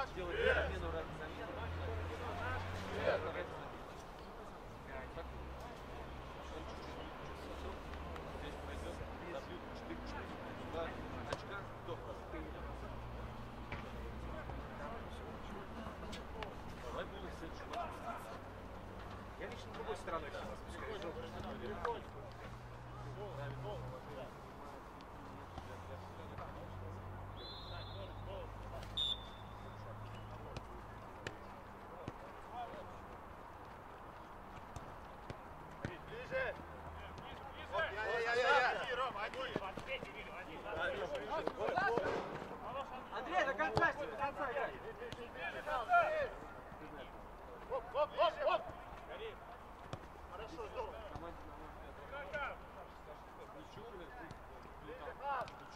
Yeah.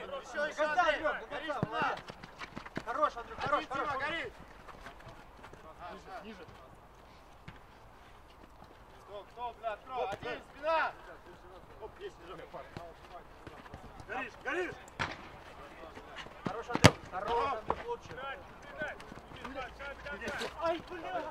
Еще, еще, Андрей! Горишь, Хорош, Андрюк, хорош, хорош! Гори! Ниже, ниже! Кто, кто, бля, открой! Один, спина! Оп, есть, Серега, пар! Горишь, горишь! Хорош, Андрюк, хорош, Андрюк, лучше! Ай, бля!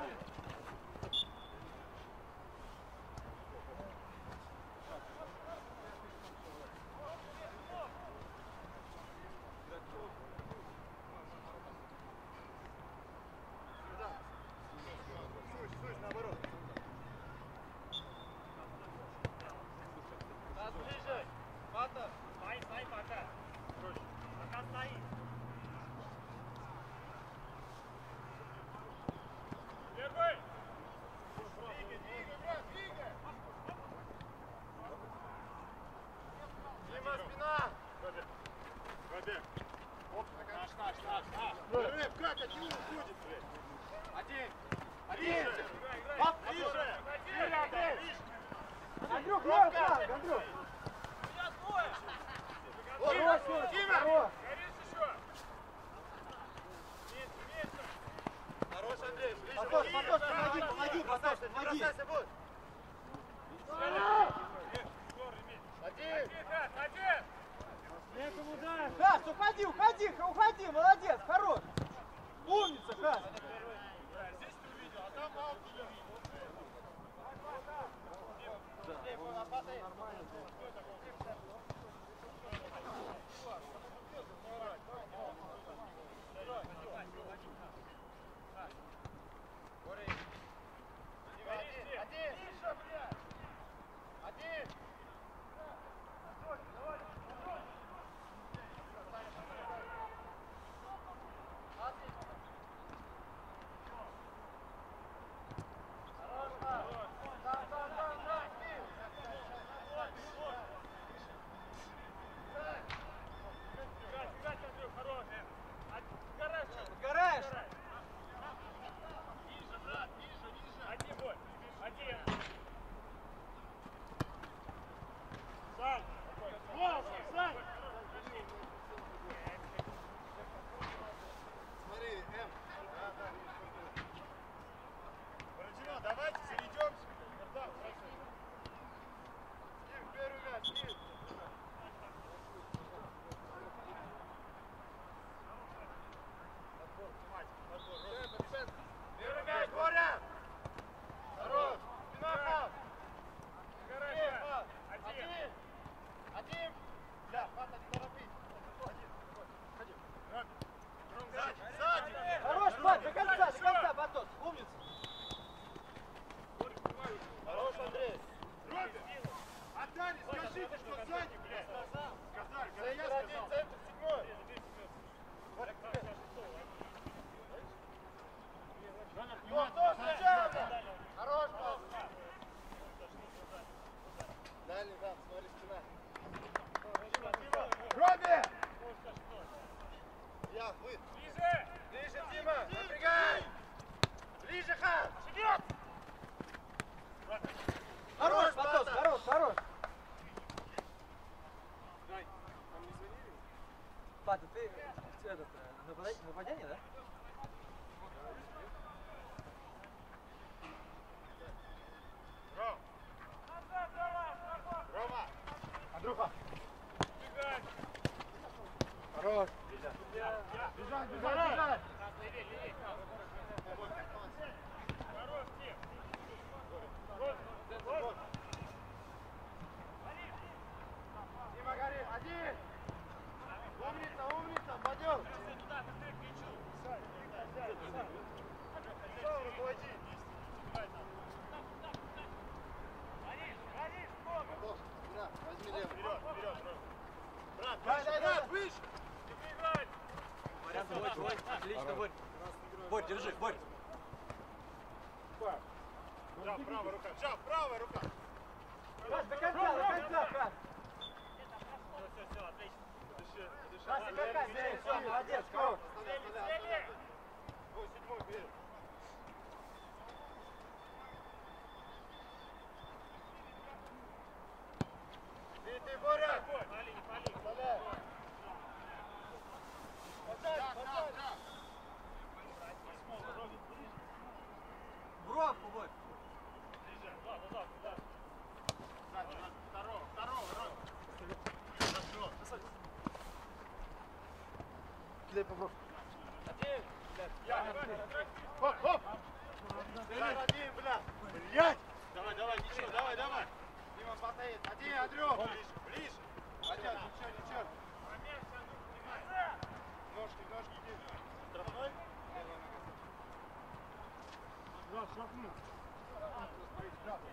What are you? Держи, Борь. Bravo, și acum. Bravo,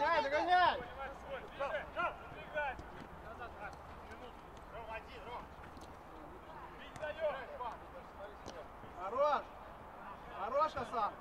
Догоняй, догоняй! Хорош! Хорош, Асан!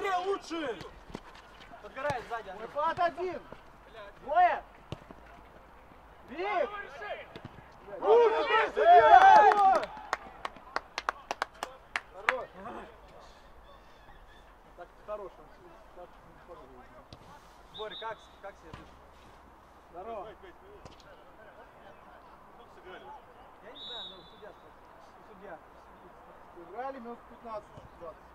быстрее, лучше! Подгорает сзади. Андрей. Выпад один! Двое! Бей! Руки, быстрее! Хорош! Так, хорош. Борь, как, как себе ты? Здорово. Я не знаю, но судья. Судья. Играли минут 15-20.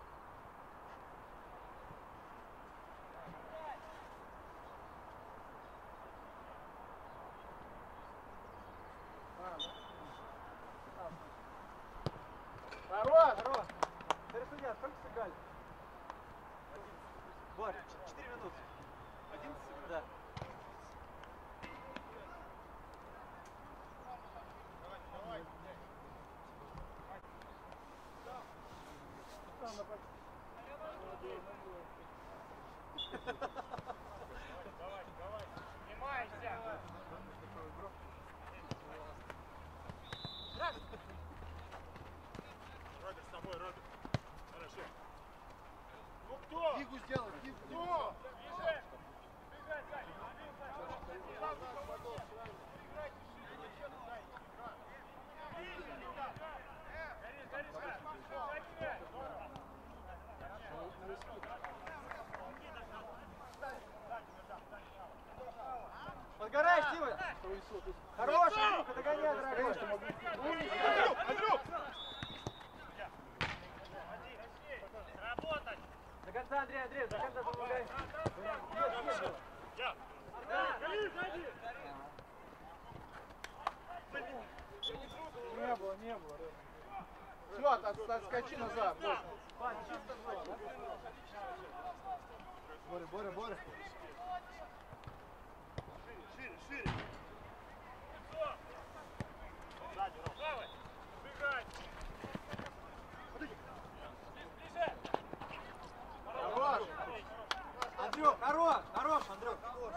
Хорошая, Люка, догоняй, дорогой. Андрюк, Андрюк! Работать! До конца, Андрей, Андрей, до конца помогай. Я! Не было, не было. Все, от, отскочи назад. Боря, Боря, Боря. Шире, шире. Андрюх, хорош, хорош, Андрюх, хорош.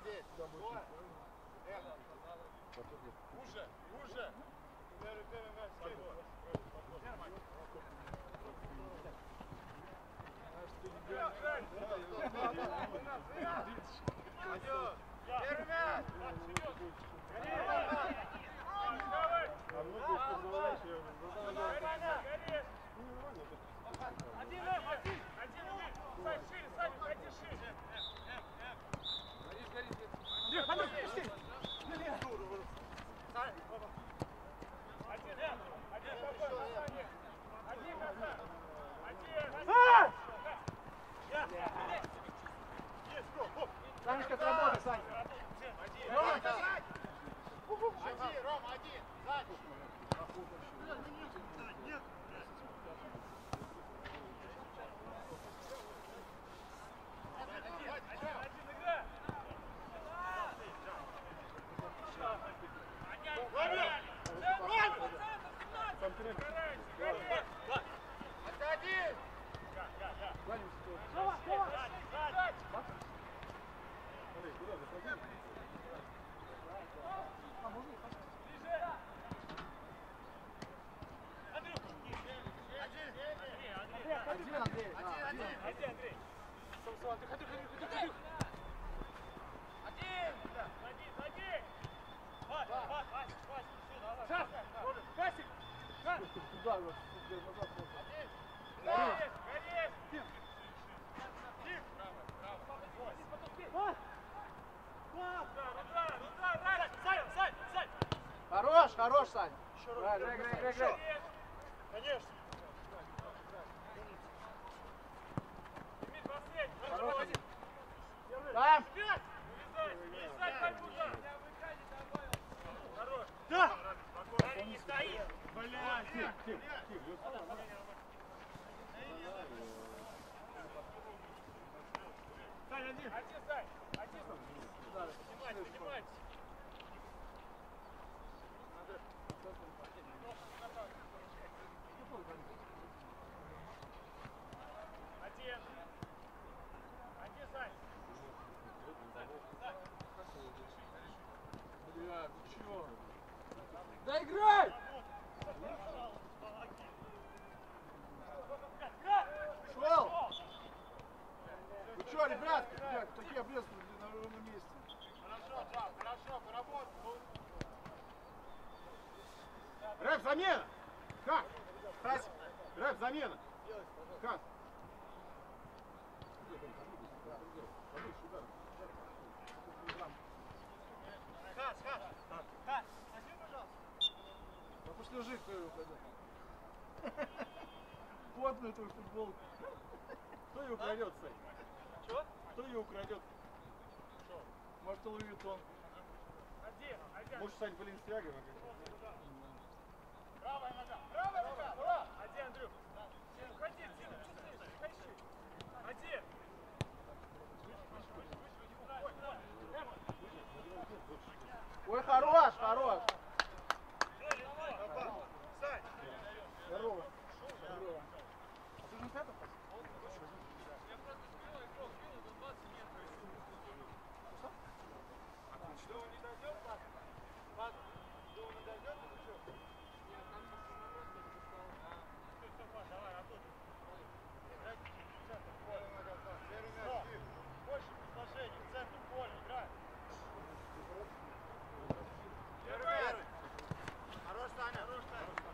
Здесь. Уже, уже. Первый, мяч. Пойдет. Первый мяч. Санечка, отработай, Саня. Один, Ром, один. Сзади. Отходи! Один, Андрей. да, Один, один. один. Туда, вот, назад, назад. Хорош, хорош, Сань. Правильно, играй, играй, играй. Конечно. Там. Да! Бля, ну чё? Да играй! Шел! Ну чё, ребятки, блядь, такие обрезки на ровном месте. Хорошо, Джав, хорошо, поработал. Рэп, замена! Как? Стась, рэп, замена! Как? Хас, хас. Да пусть лежит, кто его пойдет. Потную твою футболку. Кто ее украдет, Сань? Чего? Кто ее украдет? Может, Луи Виттон. Может, Сань Баленсиага? Правая нога, правая нога, ура! Один, Андрюх. Уходи, Дима. Один. Ой, хорош, хорош. Сань, Здорово. Здорово. А ты же не пятый? больше предложений, в центр поля, играй. Хорош, Саня. Хорош, Саня.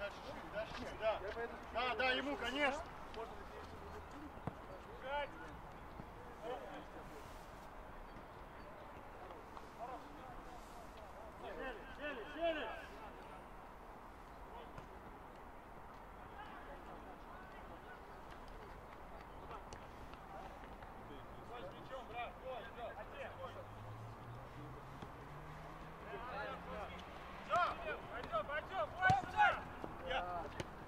Дальше чуть, дальше чуть, да. Да, да, ему, конечно. Сели, сели, сели. Пойдем, пойдем, больше!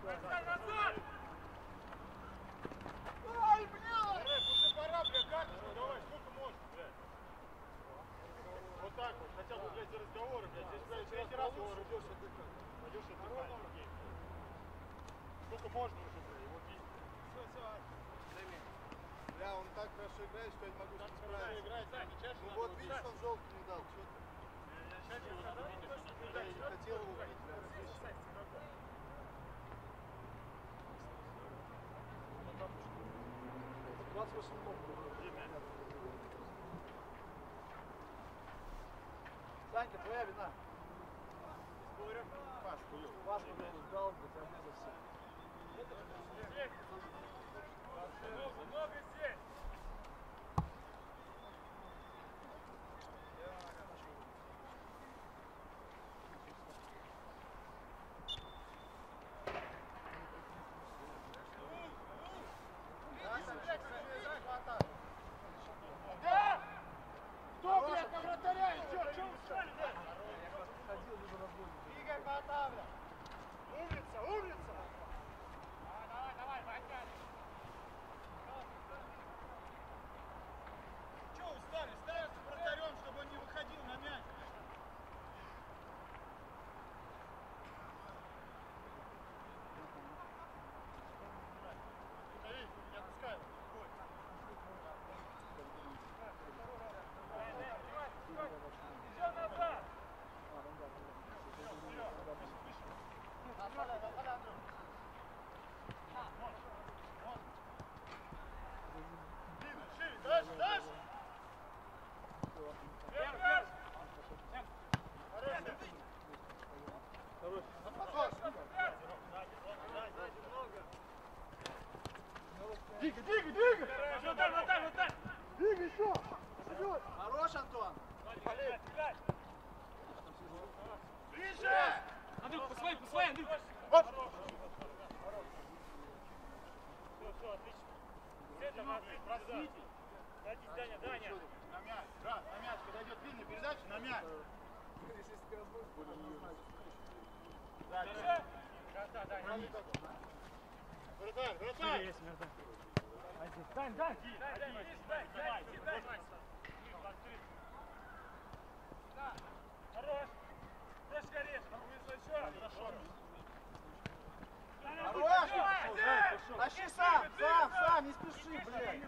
Назад, назад! Ай, блядь! хорошо играешь, что я могу ним справиться. Ну вот видишь, он желтый не дал. Что ты? Я не хотел его бить. Санька, твоя вина. Пас был, дал, блядь, обеда все. Кто, блядь, на вратаря идет? Че вы встали, блядь? Ходил либо на бой. Двигай, Батавля! Умница, умница! Давай, давай, давай, Че устали? Ставим с вратарем, чтобы он не выходил на мяч. Давид, не отпускай его. Шире, дальше, дальше! Двигай, двигай, двигай! Двигай еще! Вперед! Хорош, Антон! Ближе! Андрюх, посылай, посылай, Андрюх! Оп! На мяч, брат, на мяч, когда идет длинная передача, на мяч. Дальше. Вратарь, вратарь! Дань, дань! Хорош! Тащи сам, сам, сам, не спеши, блядь!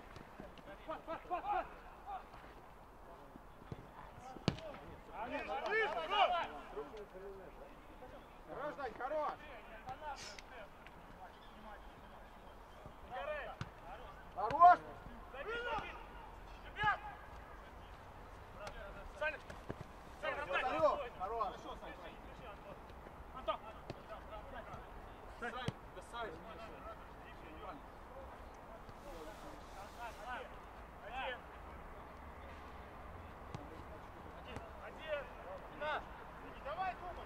Хорош, Дань, хорош. Вратарев! Хорош! Давай, Тома,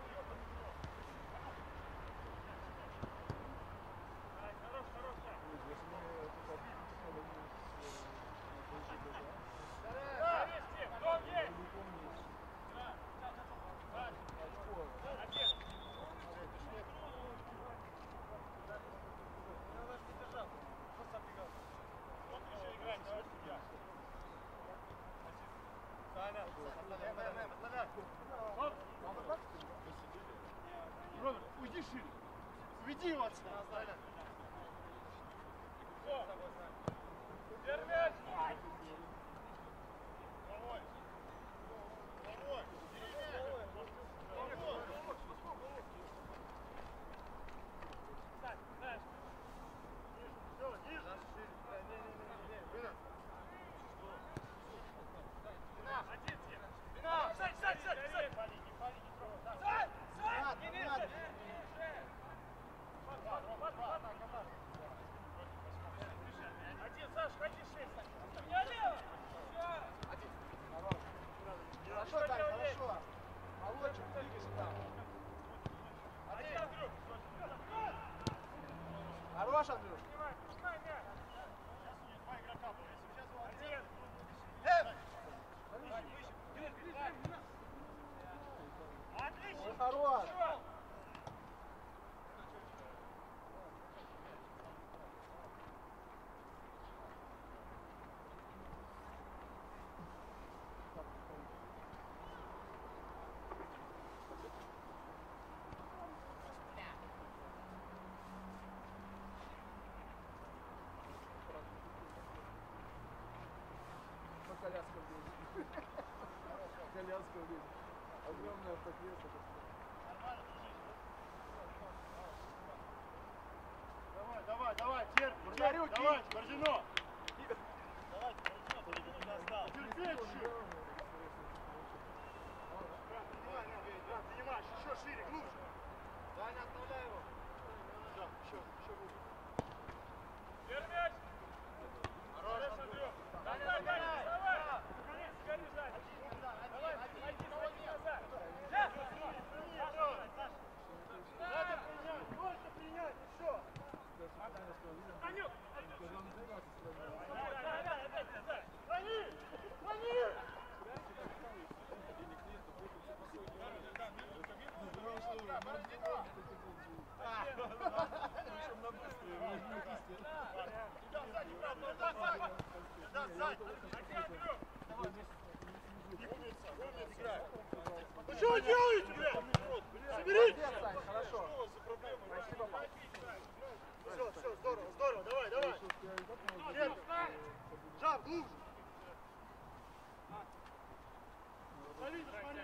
Роберт, уйди шире. Уйди его отсюда. Красноярского вида. Огромная автопьеса. Давай, давай, давай, терпи, терпи, давай, Борзино. Давай, Борзино, половину осталось. Терпеть, Занимаешь, еще шире, глубже. Да, не отставай. Вы что делаете, блядь? Соберите! Хорошо. Что у вас за проблема? Спасибо. Все, все, здорово, здорово, давай, давай. Нет, жар, глубже. Дави, смотри,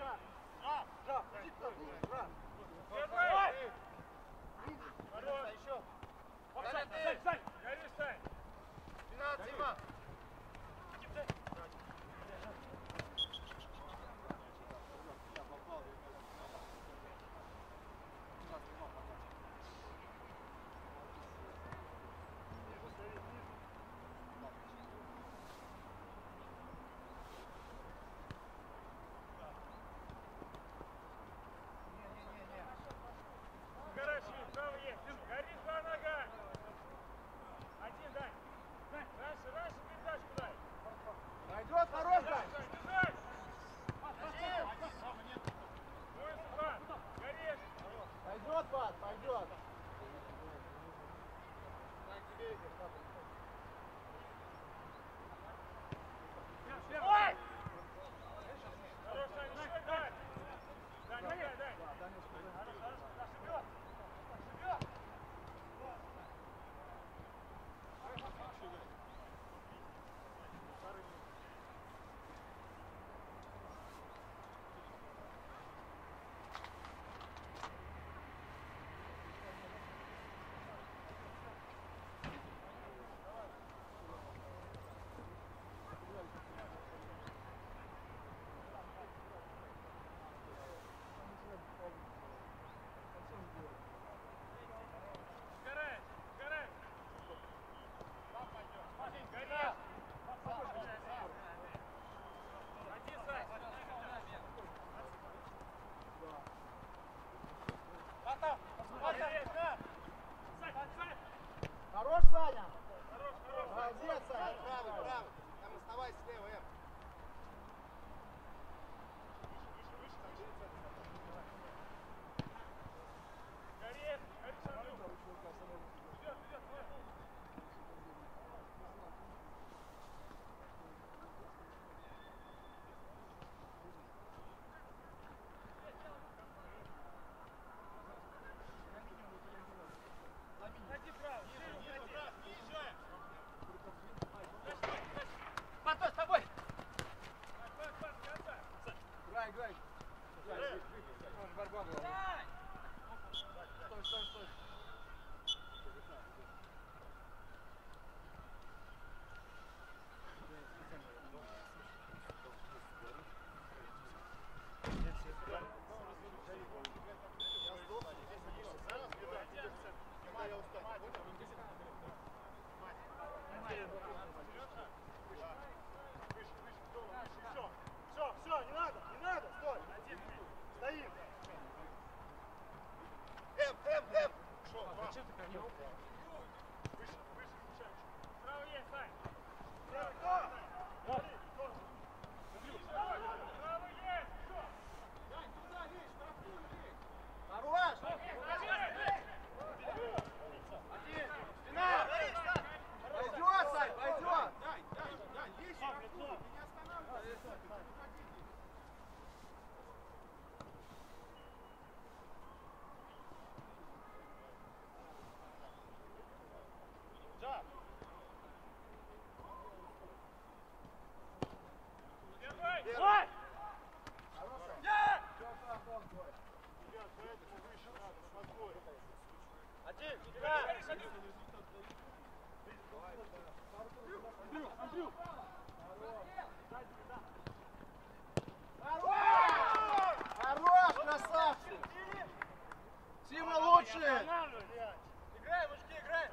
Играй, мужики, играй!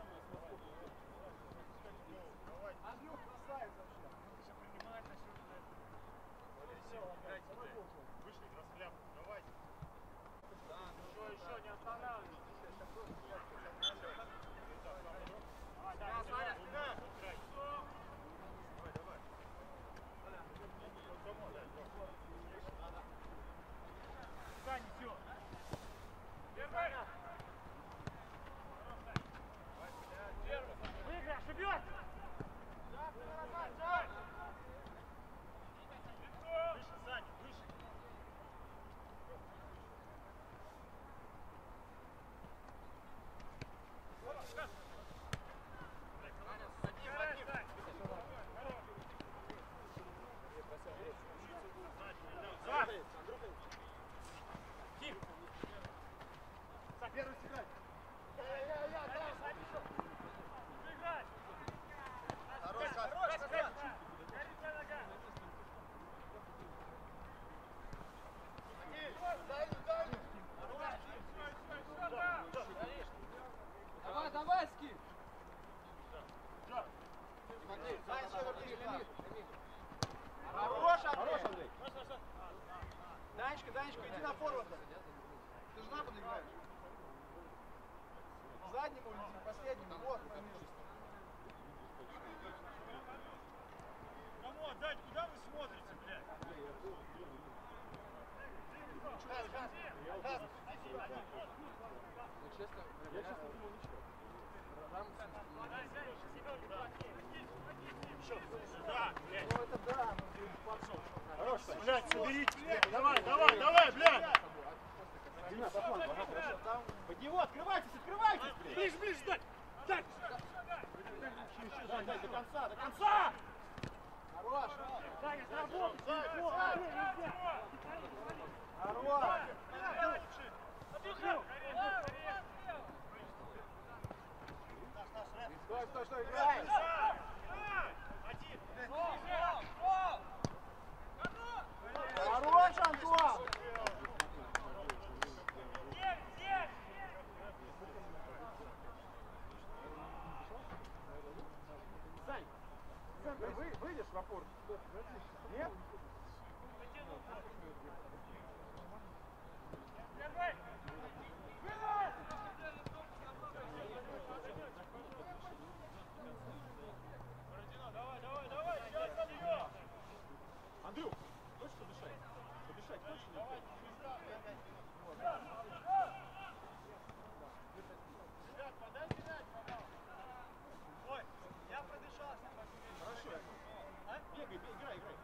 Андрюх красавец вообще. Вышли, расхляп, давайте. Еще, еще, не останавливайся. Да, Саня, спина! Давай, давай. Сань, все. Первый. Первый сыграть! Хорош, хорош, красавчик. Давай, давай, Скип! Хорош, Хорош, Андрей! Данечка, Данечка, иди на форварда. Ты же на пол играешь. Заднему иди, последнему. Вот. Кому отдать? Куда вы смотрите, блядь? Ну, честно, Я честно думал, ничего. Сюда, блядь. Ну, ну, соберите. Давай, давай, давай, блядь. Под него открывайтесь, открывайтесь, блядь! Ближе, ближе, дай. Дай. Дай, дай, до конца, до конца! хорош. Сработай. телефон. Хорош. Стой, стой, стой, играй. Хорош, Антон. Сань, центр опор? Нет? Андрюх, хочешь подышать? Подышать хочешь? Ой, я продышался. Хорошо. Бегай, бегай, играй, играй.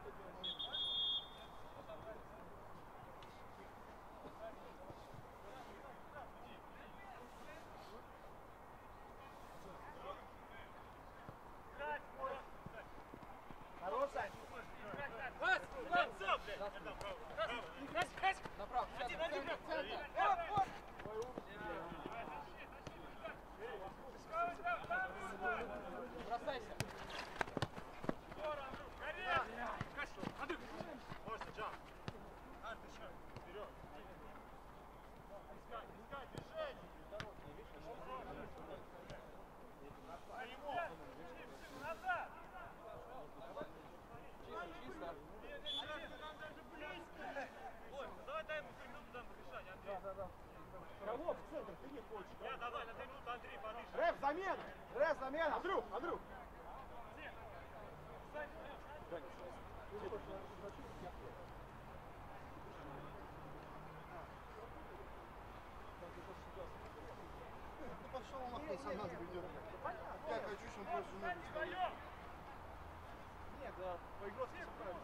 Хорош, Сань. Конца, блядь. Это право. Направо. Один, один, центр. Бросайся. Костя, джамп. А, ты что? Вперед. Искать, искать, движение. Назад. Чисто, чисто. Ой, давай дай ему три минуты там решать, Андрей. Кого в центр? Ты не хочешь. Я давай, на три минуты Андрей подышит. Рэп, замена! Рез, замена. Андрюх, Андрюх! Ну, пошел он нахуй, сам нас ведет. Я хочу, чтобы он просто ставил. Нет, да, по-игровски все правильно.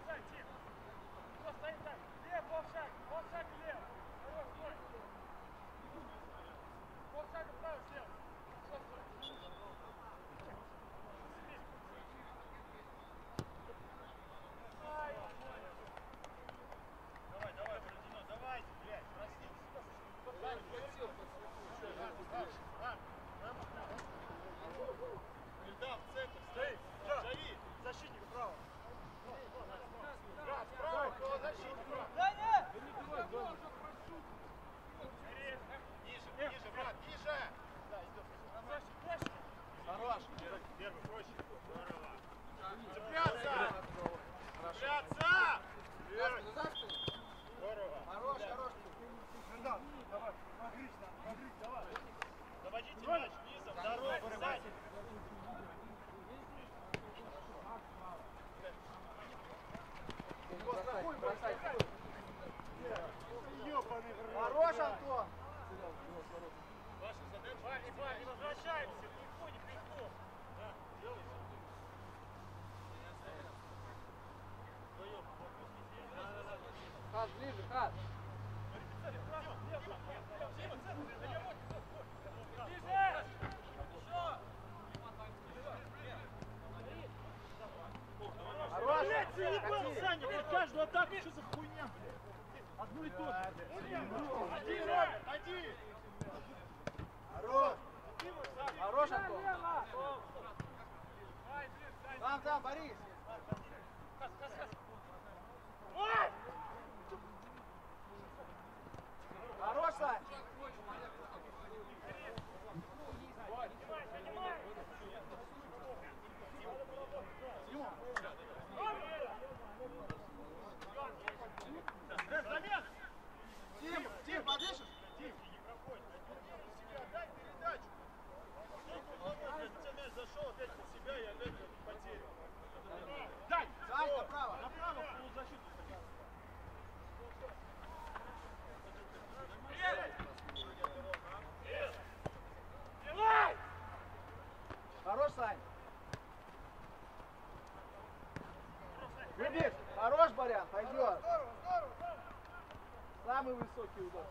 Давай, давай, Бородино, давайте, блядь, прости. Хорош, Антон! Ваша задача... Парни, парни, возвращаемся! Хас, ближе, Хас. Блядь, заебал, кати. Саня, блядь, каждую атаку, что за хуйня, блядь? Одно и то же. Один, один! Хорош! Хорош, Антон. Там, там, Борис! Хорош, Сань. Тим, Тим, подышишь? Отдай передачу! Тебя мяч зашел опять на себя и опять потеря. Дай! Сань, направо! Направо, в полузащиту. Хорош, Сань. Выбежь. Хорош, Борян, пойдет. Самый высокий удар.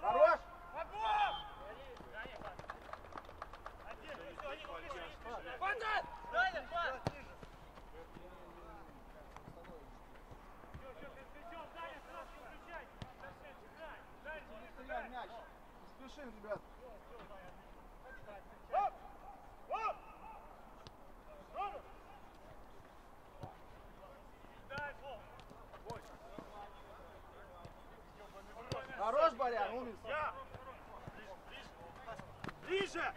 Хорош. Стреляй мяч! Не спешим, ребят! Хорош, Борян, умница. Ближе!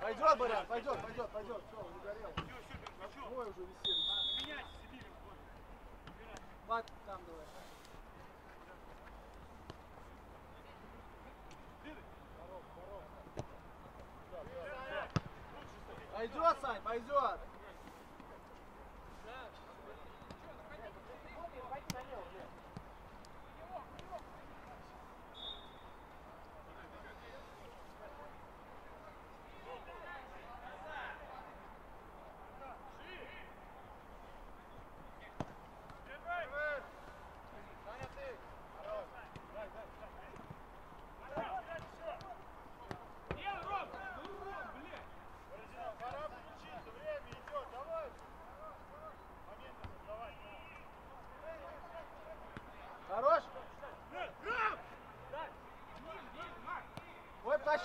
Пойдет, Борян, пойдет, пойдет, пойдет. Все, он загорел. Ой, уже висели. Пат, там давай. Пойдет, Сань, пойдет.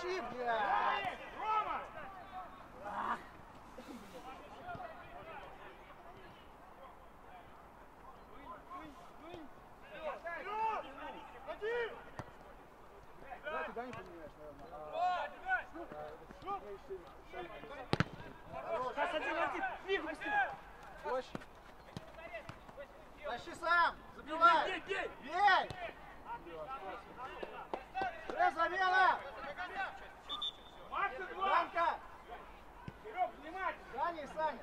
Ой, тащи, блядь. Давай ты Даню поменяешь, наверное. Сейчас один, один, фиг быстрее! Проще. Тащи сам! Забивай! Бей, бей! Бей! Э, замена! Макса два! Данка! Серег, внимательно! Саня и Саня!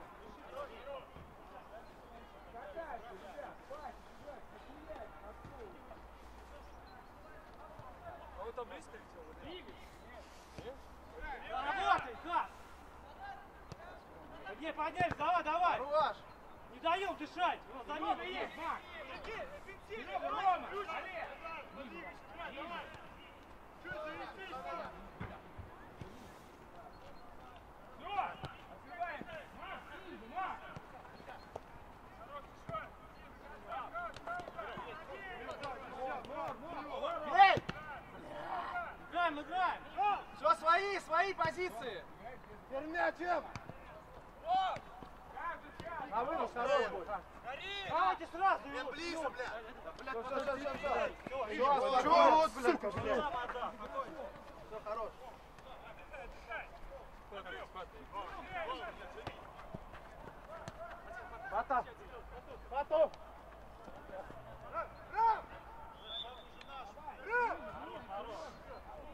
А вы там близко летел? Работай, Хас! Не, поднялись, давай, давай! Хорош! Не даем дышать! У нас замена есть, Макс! Серега, Рома! Играем, играем! Все свои, свои позиции! Пермячем! На вынос второй будет. Давайте сразу его! близко, бля! Бля, подожди, всё, блядь. всё. Всё, Чё, вот, сука, блядь! Все, хорош. Потап. Потом.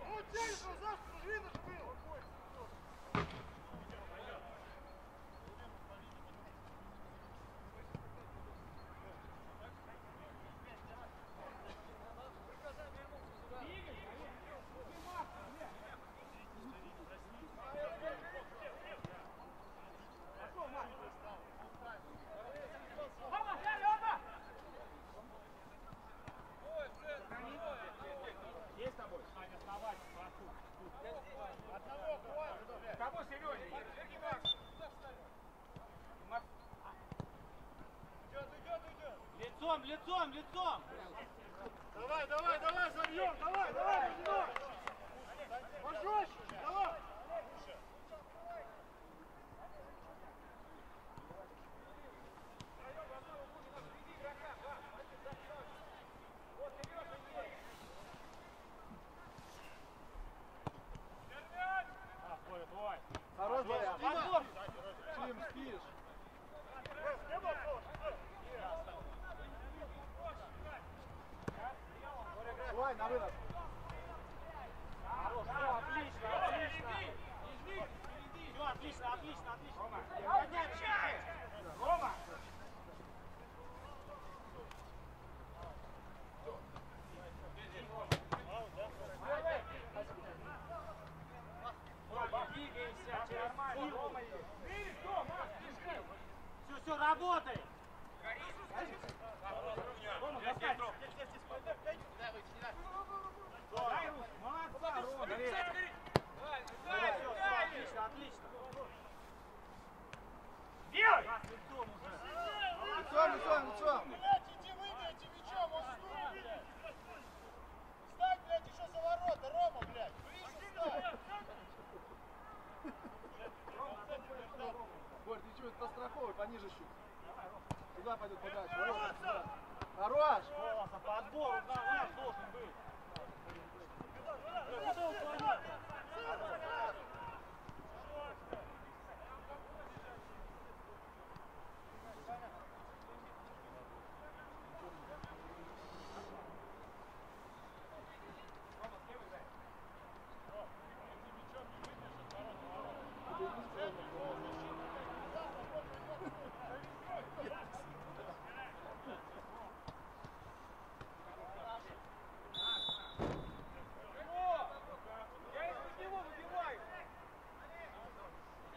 Ну, тянешь назад, видно ж было! Лицом, лицом, лицом! Давай, давай, давай, забьем, давай, давай, Кузьмин! Пожестче, давай! А, Коля, давай. Хорош, Боря. Подбор! Тим, спишь. Давай, на вынос. Хорош, отлично, отлично. Все, отлично, отлично, отлично. Рома. Рома! Все, все, работай. Рома, доскать. Дай руку. Молодца, Рома. Давай, все, все, отлично, отлично. Делай! Лицом уже. Лицом, лицом, лицом. Блядь, иди выиграйте мячом, он стул, блядь! Встань, блядь, еще за ворота, Рома, блядь! Ближе встань! Борь, ты чего, постраховывай, пониже чуть. Туда пойдет сюда. Хорош. Голоса, подбор у нас должен быть. Куда уклониться? Я из-под него выбиваю.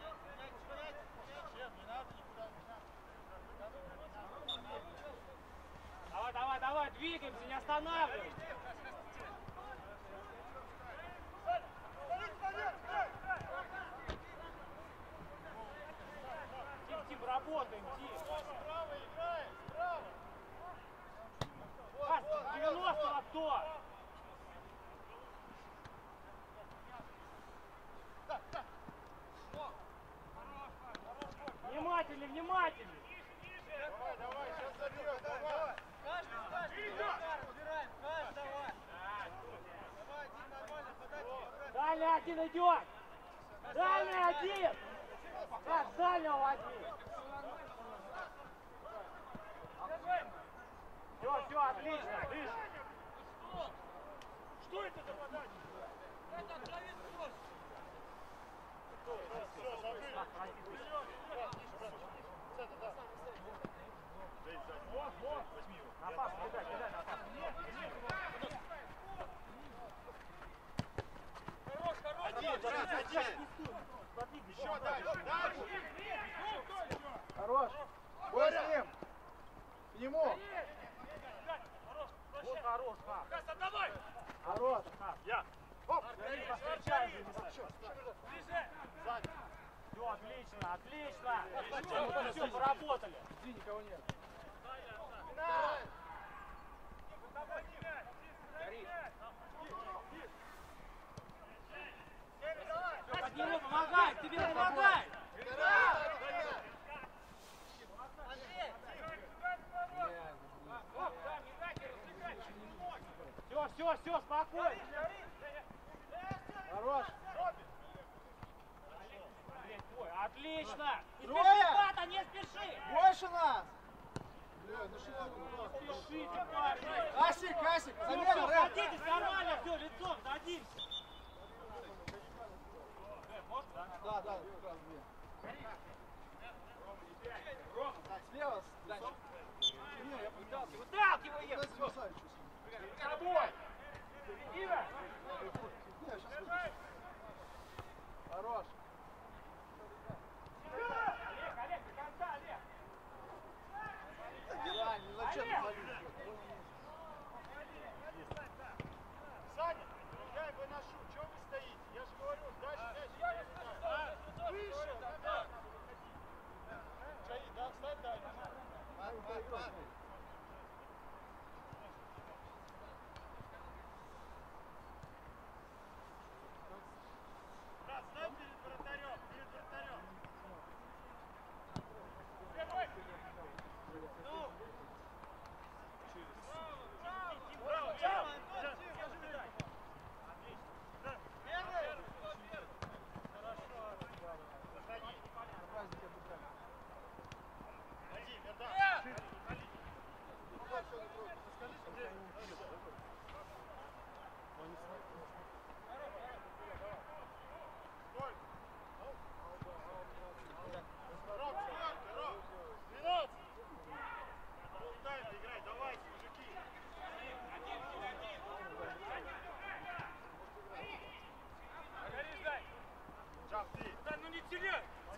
Чем, не надо никуда, не надо. Давай, давай, давай, двигаемся, не останавливайся. Тим, Тим, работаем, Тим. Справа играем, справа! Пас, 90 кто? Внимательней, внимательней. Давай, давай, сейчас забьем, давай! Дальний один идет. Дальний один. Как дальнего возьми. Все, все, отлично, отлично. Что это за подача? Это отловить брось. Все, забыли. Пас, кидай, кидай на пас. Хорош, хорош. Один, брат, один! Еще дальше, дальше! Хорош. Бой с ним. К нему. Вот хорош, пас. Каса, давай. Хорош. Я! Сзади! Все, отлично, отлично. Все, поработали. Иди, никого нет. Все. Все, спокойно. Хорош. Отлично. Не Трое. спеши, Пата, не спеши. Больше нас. Бля, ну что ты? Спешите, парни. Асик, Асик, Все, замена, Рэм. садитесь нормально, все, лицом садимся. Да? Да, да. Так, слева, дальше. Не, я пытался. Выталкивай чувствую. С тобой. Выйду. Хорош.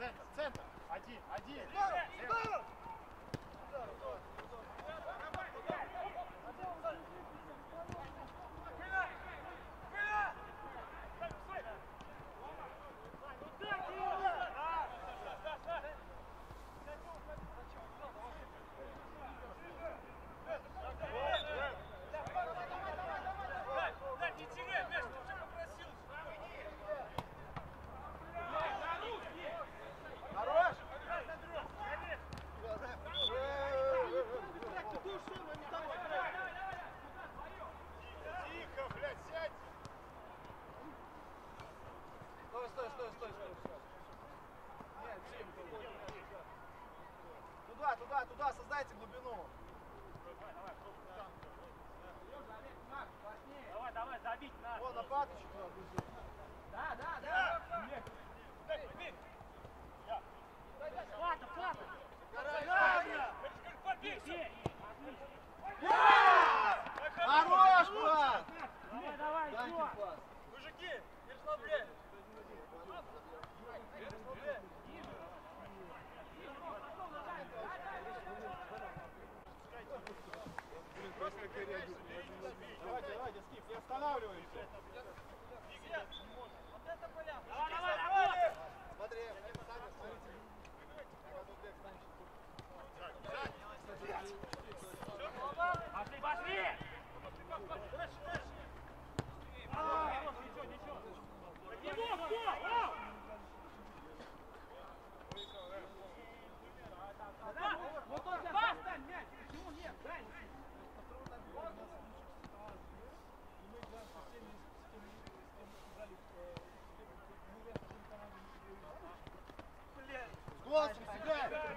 Центр, центр. Один, один. Центр. Хорош, пас! Давай, давай, Дайте пас. Мужики, не расслабляйтесь. Давайте, давайте, Скиф, не останавливайся. Голосом сыграем!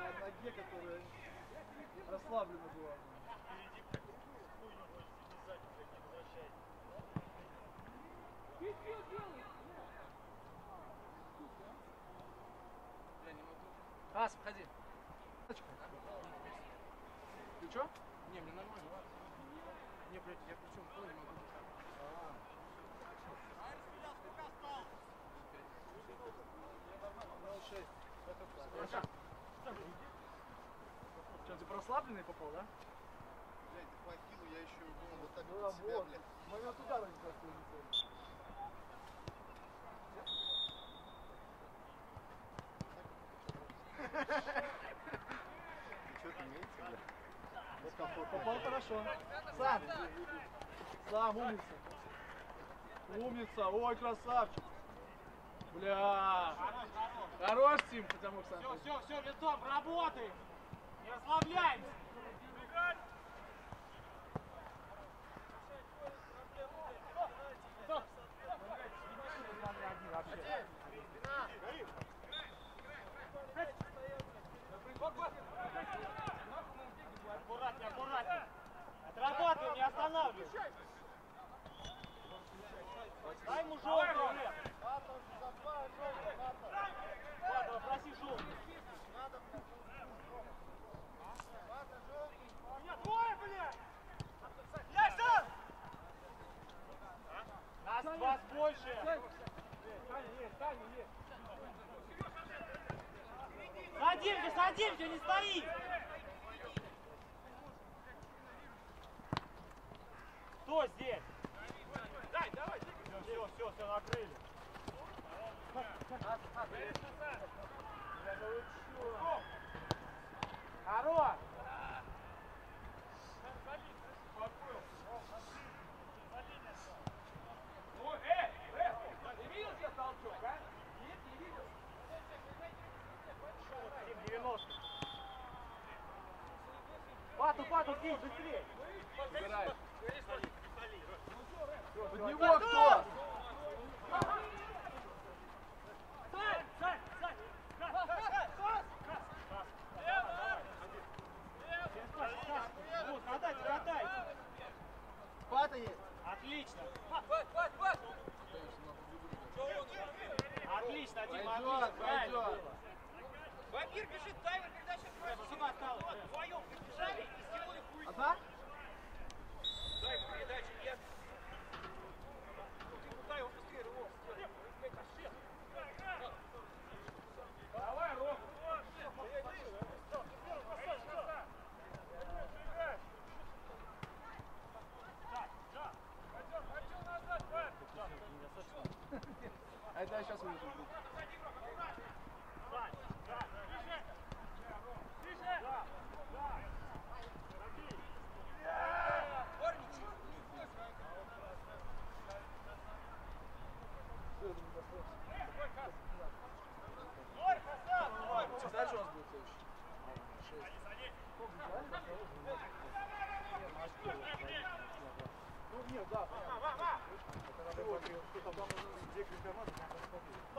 Ноге, которая расслаблена была. Ас, входи. Ты чё? Не, мне нормально. Не, блядь, я причем пол не могу дышать. 6. Это Что, ты расслабленный попал, да? Блядь, ты по ахиллу, я еще думал вот так Ну, вот себя, вот. блядь. Момент удара как раз прилетел. Что-то имеется, блядь? Вот комфортно. Попал хорошо. Сам. Сам, умница. Умница. Ой, красавчик. Бля. Хорош, Тим, потому что... Все, все, все, винтом, работай! Не расслабляемся! Аккуратнее, аккуратнее. Отрабатывай, не останавливай. Дай ему желтый, Садимся, садимся, не стоим! Кто здесь? Дай, давай, все, все, все накрыли. Хорош! Тим, 90. Пату, пату, кинь, быстрее! Убирай. Под него кто? Сань, Сань, Сань! Сань, Сань, Сань! Вот, отдайте, отдайте! Пата есть. Отлично! Отлично, Дима, отлично, правильно было. Вампир бежит, таймер, сейчас Сколько осталось? Вдвоем прибежали и сделали хуй. Одна? Ай, да, сейчас минуту жду. Дальше у нас будет следующий. Ну нет, да. Кто-то там уже где карман Спасибо.